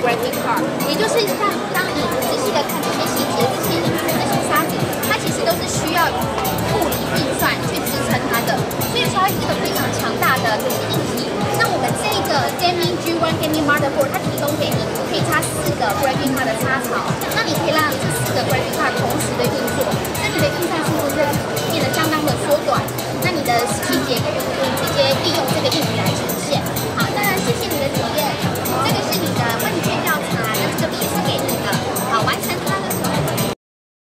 grading card，也就是像当你仔细的看这些细节、这些鱼、这些沙子，它其实都是需要物理运算去支撑它的，所以说它是一个非常强大的这些硬体。那我们这个 Gaming G One Gaming Motherboard 它提供给你可以插四个 grading card 的插槽，那你可以让这四个 grading card 同时的运作，那你的运算速度就变得相当的缩短，那你的细节。